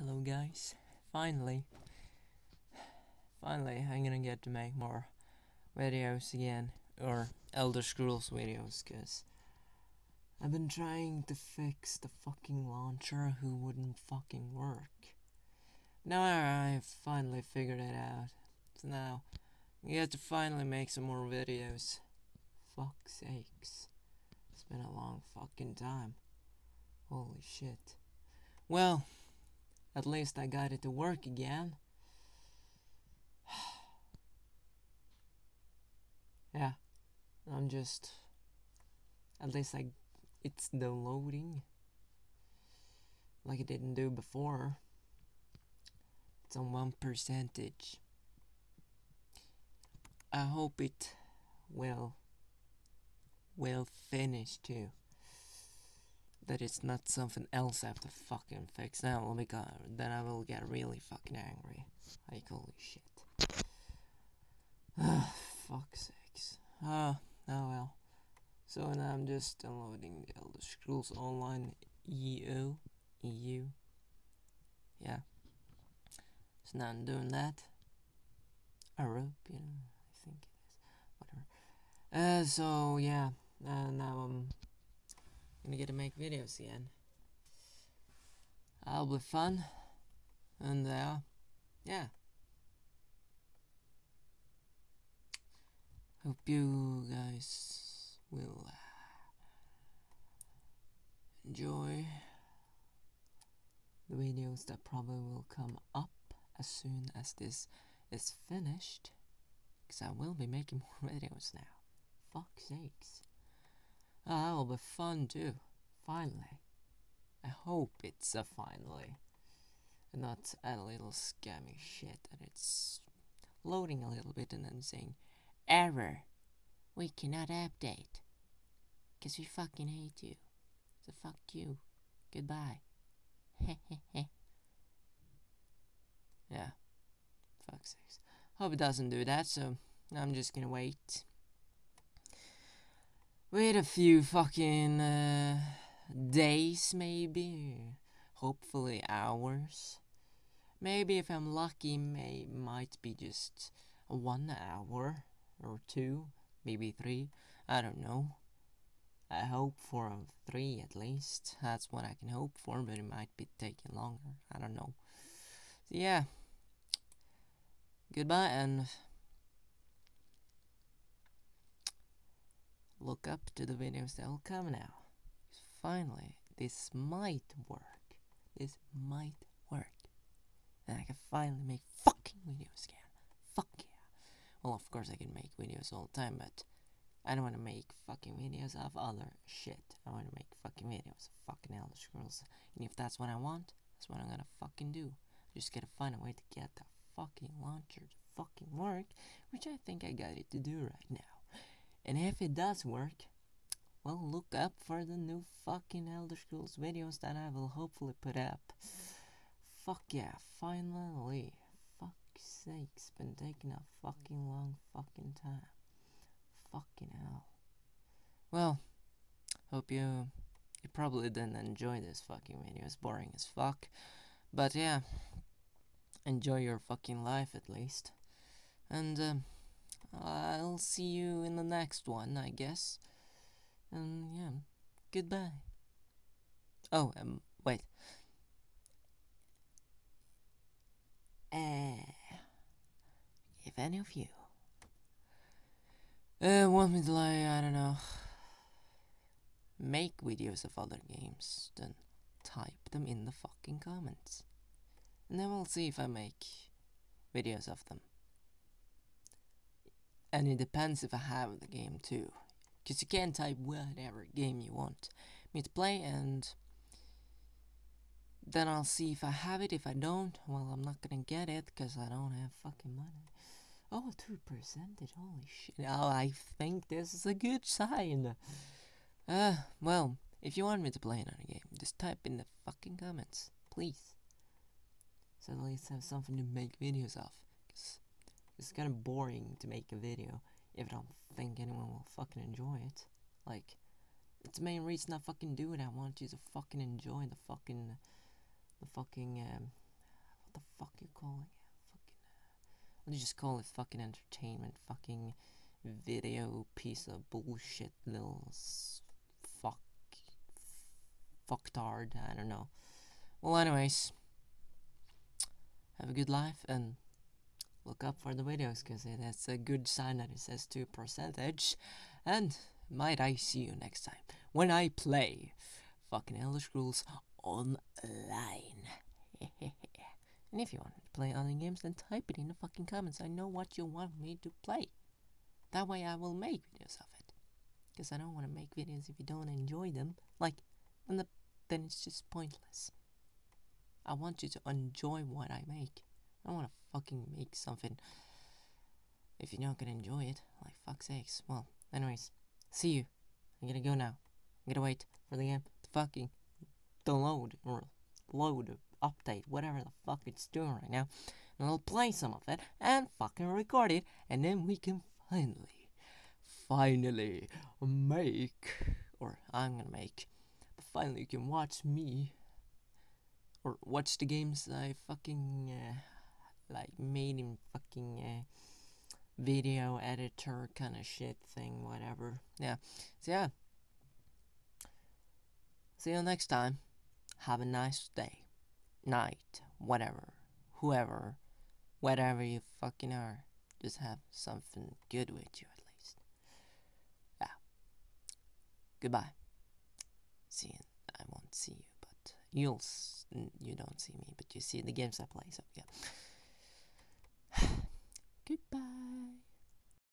Hello guys. Finally. Finally I'm gonna get to make more videos again. Or Elder Scrolls videos cause I've been trying to fix the fucking launcher who wouldn't fucking work. Now I've finally figured it out. So now I get to finally make some more videos. Fuck's sakes. It's been a long fucking time. Holy shit. Well, at least I got it to work again. yeah, I'm just. At least I. It's downloading. Like it didn't do before. It's on one percentage. I hope it will. will finish too that it's not something else I have to fucking fix now because then I will get really fucking angry. Like holy shit. Ah, fuck's sakes. Ah, oh well. So now I'm just downloading the Elder Scrolls Online EU. EU. Yeah. So now I'm doing that. Europe, you know, I think it is. Whatever. Uh, so yeah. Uh, now I'm gonna get to make videos again. That'll be fun. And uh, yeah. Hope you guys will uh, enjoy the videos that probably will come up as soon as this is finished. Because I will be making more videos now. Fuck's sakes. Oh, that'll be fun too. Finally. I hope it's a finally. And not a little scammy shit that it's loading a little bit and then saying, Error. We cannot update. Because we fucking hate you. So fuck you. Goodbye. yeah. Fuck's sakes. Hope it doesn't do that, so I'm just gonna wait wait a few fucking uh, days, maybe, hopefully hours. Maybe if I'm lucky, may might be just one hour or two, maybe three. I don't know. I hope for three at least. That's what I can hope for, but it might be taking longer. I don't know. So yeah. Goodbye and look up to the videos that oh, will come now. Finally, this might work. This might work. And I can finally make fucking videos again. Fuck yeah. Well, of course I can make videos all the time, but I don't want to make fucking videos of other shit. I want to make fucking videos of fucking Elder Scrolls. And if that's what I want, that's what I'm gonna fucking do. I just gotta find a way to get the fucking launcher to fucking work, which I think I got it to do right now. And if it does work, well, look up for the new fucking Elder Scrolls videos that I will hopefully put up. Fuck yeah, finally. Fuck's sake, it's been taking a fucking long fucking time. Fucking hell. Well, hope you you probably didn't enjoy this fucking video. It's boring as fuck. But yeah, enjoy your fucking life at least. And um, I'll see you in the next one, I guess. And yeah, goodbye. Oh, um, wait. Uh, if any of you uh, want me to like, I don't know, make videos of other games, then type them in the fucking comments. And then we'll see if I make videos of them and it depends if I have the game too. Because you can type whatever game you want me to play, and then I'll see if I have it. If I don't, well, I'm not gonna get it because I don't have fucking money. Oh, two percentage, holy shit. Oh, I think this is a good sign. Uh, well, if you want me to play another game, just type in the fucking comments, please. So at least have something to make videos of. It's kind of boring to make a video if I don't think anyone will fucking enjoy it. Like, it's the main reason I fucking do it. I want you to fucking enjoy the fucking, the fucking, um, what the fuck you calling it? Fucking, uh, do you just call it? Fucking entertainment, fucking video piece of bullshit, little fuck, fucktard. I don't know. Well, anyways, have a good life and look up for the videos because that's a good sign that it says two percentage. And might I see you next time when I play fucking Elder Scrolls Online. and if you want to play other games, then type it in the fucking comments. I know what you want me to play. That way I will make videos of it. Because I don't want to make videos if you don't enjoy them. Like, then, the, then it's just pointless. I want you to enjoy what I make. I want to fucking make something if you're not gonna enjoy it. Like, fuck's sakes. Well, anyways, see you. I'm gonna go now. I'm gonna wait for the game to fucking download or load, update, whatever the fuck it's doing right now. And I'll play some of it and fucking record it, and then we can finally, finally make, or I'm gonna make, but finally you can watch me, or watch the games I fucking, uh, like, made in fucking, uh, video editor kind of shit thing, whatever. Yeah. So, yeah. See you next time. Have a nice day, night, whatever, whoever, whatever you fucking are. Just have something good with you at least. Yeah. Goodbye. See you. I won't see you, but you'll. You don't see me, but you see the games I play. So yeah. Goodbye.